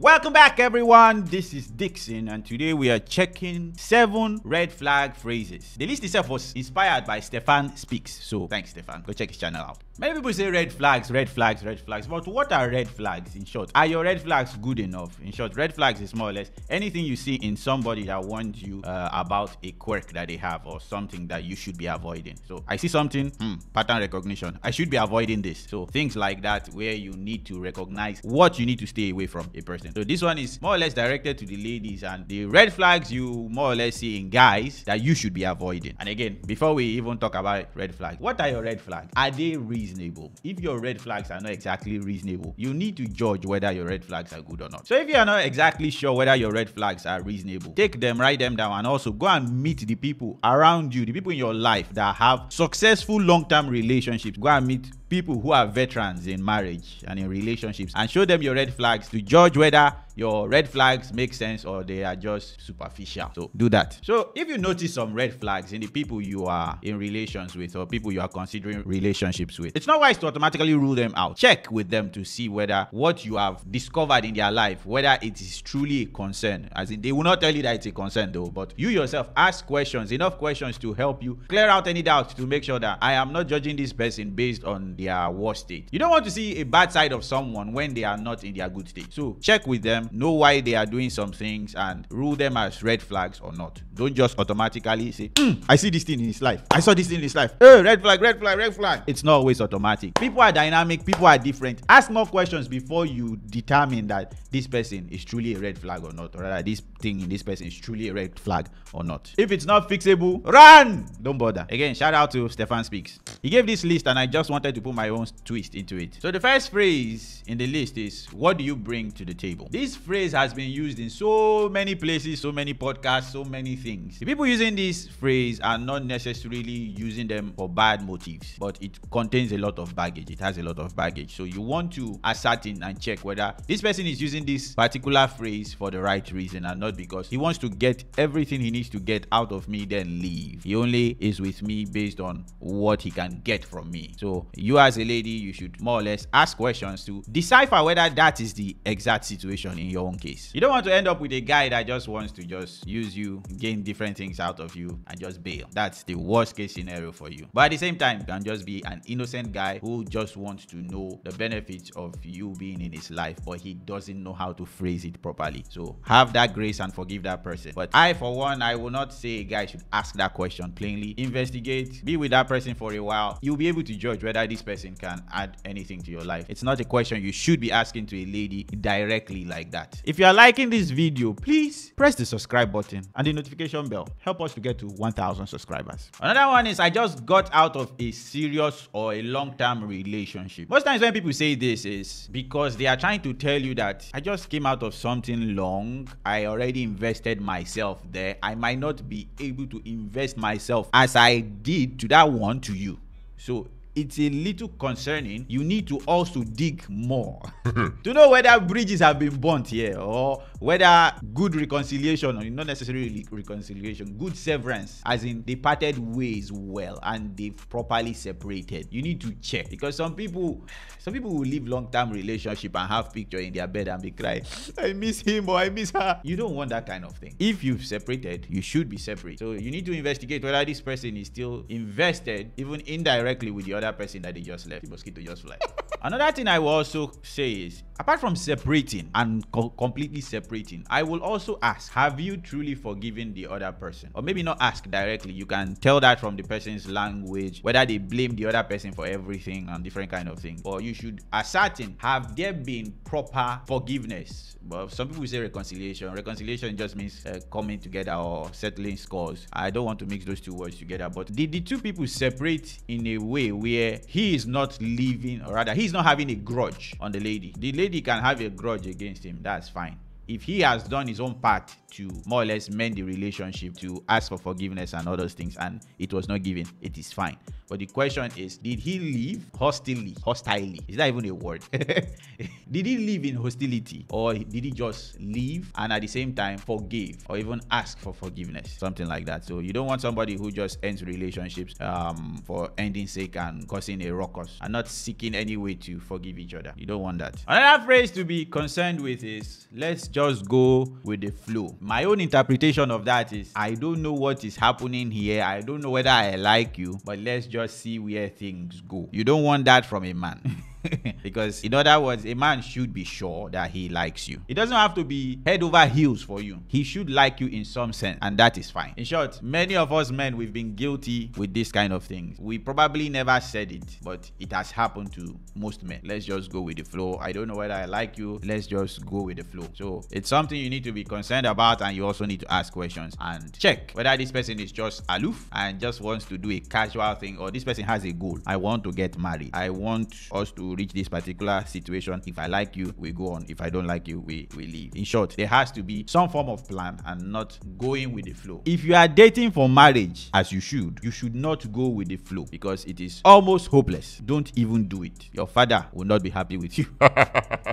Welcome back, everyone. This is Dicxon, and today we are checking seven red flag phrases. The list itself was inspired by Stephan Speaks, so thanks, Stephan. Go check his channel out. Many people say red flags, red flags, red flags, but what are red flags in short? Are your red flags good enough? In short, red flags is more or less anything you see in somebody that warns you uh, about a quirk that they have or something that you should be avoiding. So I see something, hmm, pattern recognition. I should be avoiding this. So things like that where you need to recognize what you need to stay away from a person. So this one is more or less directed to the ladies and the red flags you more or less see in guys that you should be avoiding. And again, before we even talk about red flags, what are your red flags? Are they reasonable? If your red flags are not exactly reasonable, you need to judge whether your red flags are good or not. So if you are not exactly sure whether your red flags are reasonable, take them, write them down, and also go and meet the people around you, the people in your life that have successful long-term relationships. Go and meet people who are veterans in marriage and in relationships and show them your red flags to judge whether your red flags make sense or they are just superficial. So do that. So if you notice some red flags in the people you are in relations with or people you are considering relationships with, it's not wise to automatically rule them out. Check with them to see whether what you have discovered in their life, whether it is truly a concern. As in, they will not tell you that it's a concern though, but you yourself ask questions, enough questions to help you clear out any doubts to make sure that I am not judging this person based on their worst state. You don't want to see a bad side of someone when they are not in their good state. So check with them, know why they are doing some things, and rule them as red flags or not. Don't just automatically say, "Hmm, I see this thing in his life. I saw this thing in his life. Hey, red flag, red flag, red flag. It's not always automatic. People are dynamic, people are different. Ask more questions before you determine that this person is truly a red flag or not, or rather, this thing in this person is truly a red flag or not. If it's not fixable, run! Don't bother. Again, shout out to Stephan Speaks. He gave this list, and I just wanted to put my own twist into it. So the first phrase in the list is, What do you bring to the table? This phrase has been used in so many places, so many podcasts, so many things. The people using this phrase are not necessarily using them for bad motives, but it contains a lot of baggage. It has a lot of baggage. So you want to ascertain and check whether this person is using this particular phrase for the right reason and not because he wants to get everything he needs to get out of me, then leave. He only is with me based on what he can get from me. So you as a lady, you should more or less ask questions to decipher whether that is the exact situation in your own case. You don't want to end up with a guy that just wants to just use you, gain different things out of you, and just bail. That's the worst case scenario for you. But at the same time, you can just be an innocent guy who just wants to know the benefits of you being in his life, but he doesn't know how to phrase it properly. So have that grace and forgive that person. But I, for one, I will not say a guy should ask that question plainly. Investigate, be with that person for a while. You'll be able to judge whether this person can add anything to your life. It's not a question you should be asking to a lady directly like that. If you are liking this video, please press the subscribe button and the notification bell. Help us to get to 1000 subscribers. Another one is I just got out of a serious or a long-term relationship. Most times when people say this is because they are trying to tell you that I just came out of something long. I already invested myself there. I might not be able to invest myself as I did to that one to you. So it's a little concerning. You need to also dig more to know whether bridges have been burnt here or whether good reconciliation or not necessarily reconciliation, good severance, as in they parted ways well and they've properly separated. You need to check because some people, some people will live long-term relationship and have picture in their bed and be crying, I miss him or I miss her. You don't want that kind of thing. If you've separated, you should be separate. So you need to investigate whether this person is still invested, even indirectly, with the other person that they just left. The mosquito just fly. Another thing I will also say is, apart from separating and co completely separating, I will also ask, have you truly forgiven the other person? Or maybe not ask directly. You can tell that from the person's language, whether they blame the other person for everything and different kind of things. Or you should ascertain, have there been proper forgiveness? Well, some people say reconciliation. Reconciliation just means uh, coming together or settling scores. I don't want to mix those two words together, but did the two people separate in a way where he is not leaving, or rather, he's not having a grudge on the lady? The lady can have a grudge against him. That's fine if he has done his own part to more or less mend the relationship, to ask for forgiveness and all those things, and it was not given, it is fine. But the question is, did he leave hostilely? Hostilely. Is that even a word? did he leave in hostility? Or did he just leave and at the same time forgive or even ask for forgiveness? Something like that. So you don't want somebody who just ends relationships um, for ending sake and causing a ruckus and not seeking any way to forgive each other. You don't want that. Another phrase to be concerned with is let's just go with the flow. My own interpretation of that is I don't know what is happening here. I don't know whether I like you, but let's just just see where things go. You don't want that from a man. because in other words a man should be sure that he likes you. It doesn't have to be head over heels for you. He should like you in some sense and that is fine. In short many of us men we've been guilty with this kind of things. We probably never said it but it has happened to most men. Let's just go with the flow. I don't know whether i like you. Let's just go with the flow. So it's something you need to be concerned about and you also need to ask questions and check whether this person is just aloof and just wants to do a casual thing or this person has a goal. I want to get married. I want us to reach this particular situation. If I like you, we go on. If I don't like you, we, we leave. In short, there has to be some form of plan and not going with the flow. If you are dating for marriage, as you should, you should not go with the flow because it is almost hopeless. Don't even do it. Your father will not be happy with you.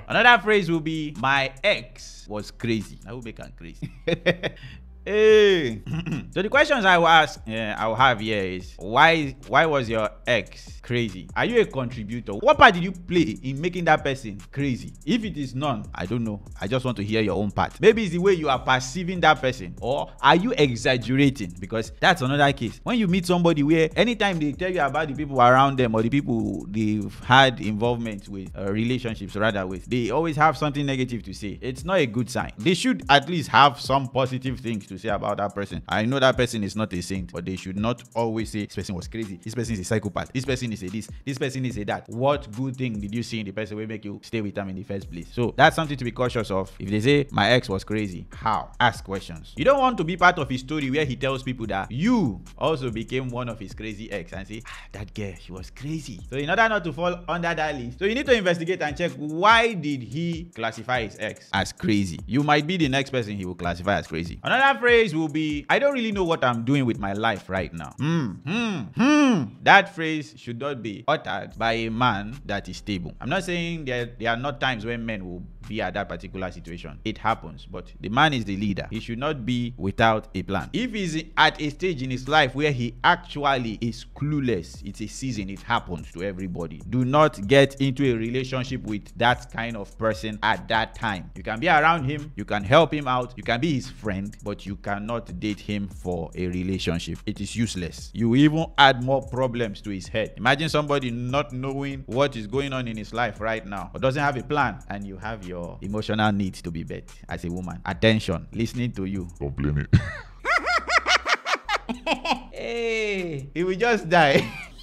Another phrase will be, my ex was crazy. I will make her crazy. Hey. so the questions I will ask, yeah, I will have here is why why was your ex crazy? Are you a contributor? What part did you play in making that person crazy? If it is none, I don't know. I just want to hear your own part. Maybe it's the way you are perceiving that person, or are you exaggerating? Because that's another case. When you meet somebody where anytime they tell you about the people around them or the people they've had involvement with, uh, relationships rather with, they always have something negative to say. It's not a good sign. They should at least have some positive things to say about that person. I know that person is not a saint, but they should not always say this person was crazy. This person is a psychopath. This person is a this. This person is a that. What good thing did you see in the person will make you stay with them in the first place? So that's something to be cautious of. If they say my ex was crazy, how? Ask questions. You don't want to be part of his story where he tells people that you also became one of his crazy ex and say ah, that girl she was crazy. So in order not to fall under that list, so you need to investigate and check why did he classify his ex as crazy. You might be the next person he will classify as crazy. Another phrase will be, I don't really know what I'm doing with my life right now. Hmm, hmm, hmm. That phrase should not be uttered by a man that is stable. I'm not saying that there are not times when men will be at that particular situation. It happens, but the man is the leader. He should not be without a plan. If he's at a stage in his life where he actually is clueless, it's a season, it happens to everybody. Do not get into a relationship with that kind of person at that time. You can be around him, you can help him out, you can be his friend, but you cannot date him for a relationship. It is useless. You even add more problems to his head. Imagine somebody not knowing what is going on in his life right now, or doesn't have a plan, and you have your your emotional needs to be met as a woman. Attention, listening to you. Complaining. hey, he will just die.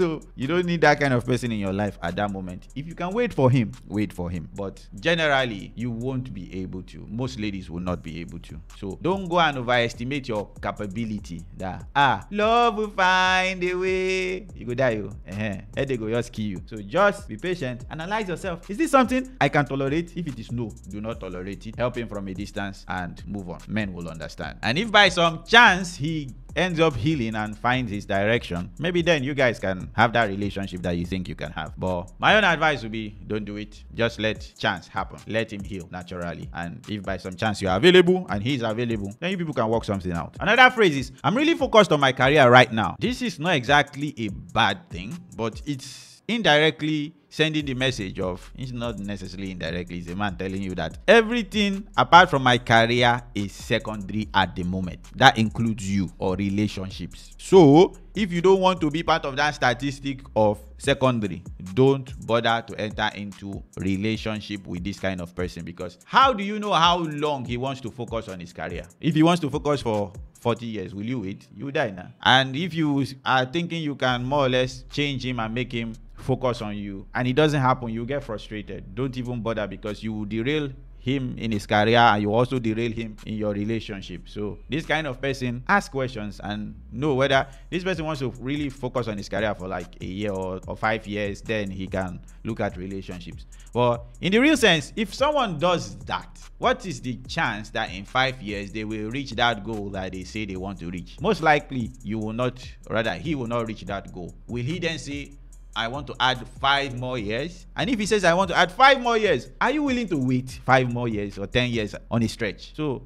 so you don't need that kind of person in your life at that moment. If you can wait for him wait for him. But generally you won't be able to. Most ladies will not be able to. So don't go and overestimate your capability that ah love will find a way. You go die o uh-huh. go just kill you. So just be patient. Analyze yourself. Is this something i can tolerate? If it is no do not tolerate it. Help him from a distance and move on. Men will understand. And if by some chance he ends up healing and finds his direction, maybe then you guys can have that relationship that you think you can have. But my own advice would be don't do it. Just let chance happen. Let him heal naturally. And if by some chance you are available and he's available, then you people can work something out. Another phrase is I'm really focused on my career right now. This is not exactly a bad thing, but it's indirectly sending the message of it's not necessarily indirectly it's a man telling you that everything apart from my career is secondary at the moment. That includes you or relationships. So if you don't want to be part of that statistic of secondary don't bother to enter into relationship with this kind of person because how do you know how long he wants to focus on his career? If he wants to focus for 40 years will you wait? You die now. And if you are thinking you can more or less change him and make him focus on you and it doesn't happen you get frustrated don't even bother because you will derail him in his career and you also derail him in your relationship. So this kind of person ask questions and know whether this person wants to really focus on his career for like a year or, or five years, then he can look at relationships. But in the real sense, if someone does that, what is the chance that in five years they will reach that goal that they say they want to reach? Most likely you will not, rather he will not reach that goal. Will he then say, I want to add five more years. And if he says, I want to add five more years, are you willing to wait five more years or 10 years on a stretch? So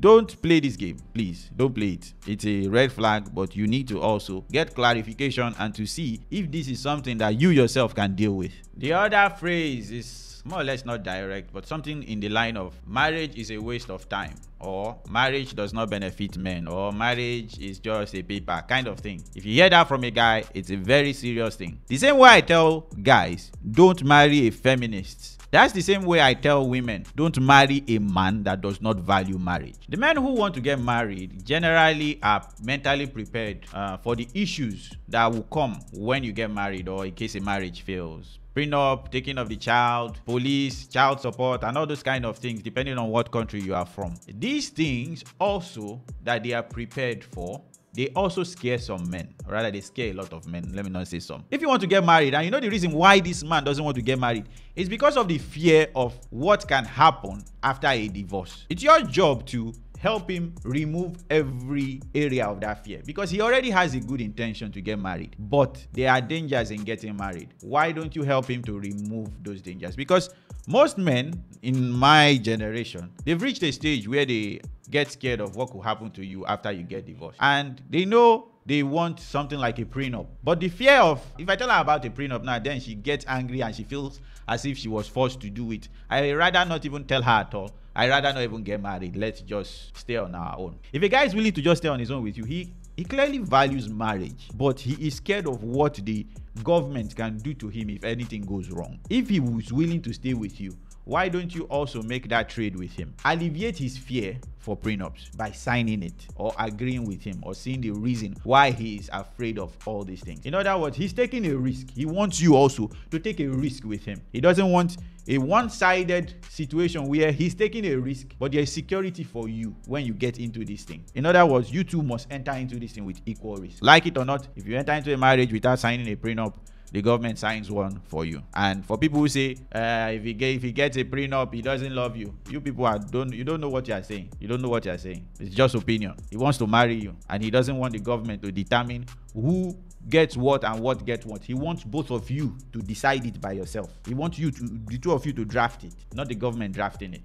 don't play this game, please. Don't play it. It's a red flag, but you need to also get clarification and to see if this is something that you yourself can deal with. The other phrase is more or less not direct, but something in the line of marriage is a waste of time, or marriage does not benefit men, or marriage is just a paper kind of thing. If you hear that from a guy, it's a very serious thing. The same way I tell guys, don't marry a feminist. That's the same way I tell women, don't marry a man that does not value marriage. The men who want to get married generally are mentally prepared uh, for the issues that will come when you get married or in case a marriage fails prenup, taking of the child, police, child support, and all those kind of things, depending on what country you are from. These things also that they are prepared for they also scare some men. Rather, they scare a lot of men. Let me not say some. If you want to get married, and you know the reason why this man doesn't want to get married, is because of the fear of what can happen after a divorce. It's your job to help him remove every area of that fear. Because he already has a good intention to get married but there are dangers in getting married. Why don't you help him to remove those dangers? Because most men in my generation they've reached a stage where they get scared of what could happen to you after you get divorced and they know they want something like a prenup. But the fear of if I tell her about a prenup now, then she gets angry and she feels as if she was forced to do it. I rather not even tell her at all. I rather not even get married. Let's just stay on our own. If a guy is willing to just stay on his own with you, he he clearly values marriage, but he is scared of what the government can do to him if anything goes wrong. If he was willing to stay with you, why don't you also make that trade with him? Alleviate his fear for prenups by signing it or agreeing with him or seeing the reason why he is afraid of all these things. In other words, he's taking a risk. He wants you also to take a risk with him. He doesn't want a one-sided situation where he's taking a risk but there's security for you when you get into this thing in other words you two must enter into this thing with equal risk like it or not if you enter into a marriage without signing a prenup the government signs one for you. And for people who say uh, if he get if he gets a prenup, he doesn't love you. You people are don't you don't know what you are saying. You don't know what you are saying. It's just opinion. He wants to marry you, and he doesn't want the government to determine who gets what and what gets what. He wants both of you to decide it by yourself. He wants you to the two of you to draft it, not the government drafting it.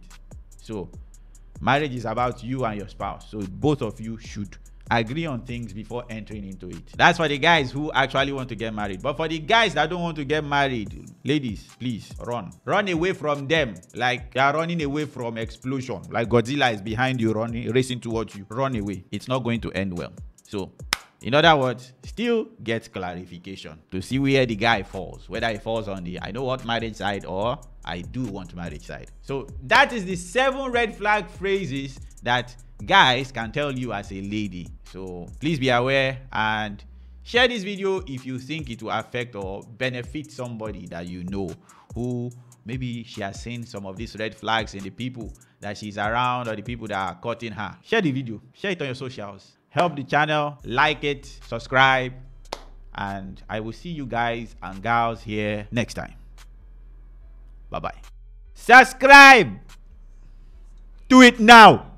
So marriage is about you and your spouse. So both of you should agree on things before entering into it. That's for the guys who actually want to get married. But for the guys that don't want to get married, ladies, please run. Run away from them like you are running away from explosion. Like Godzilla is behind you running, racing towards you. Run away. It's not going to end well. So in other words, still get clarification to see where the guy falls, whether he falls on the I know what marriage side or I do want marriage side. So that is the seven red flag phrases that guys can tell you as a lady. So please be aware and share this video if you think it will affect or benefit somebody that you know who maybe she has seen some of these red flags in the people that she's around or the people that are cutting her. Share the video. Share it on your socials. Help the channel. Like it. Subscribe. And i will see you guys and gals here next time. Bye bye subscribe. Do it now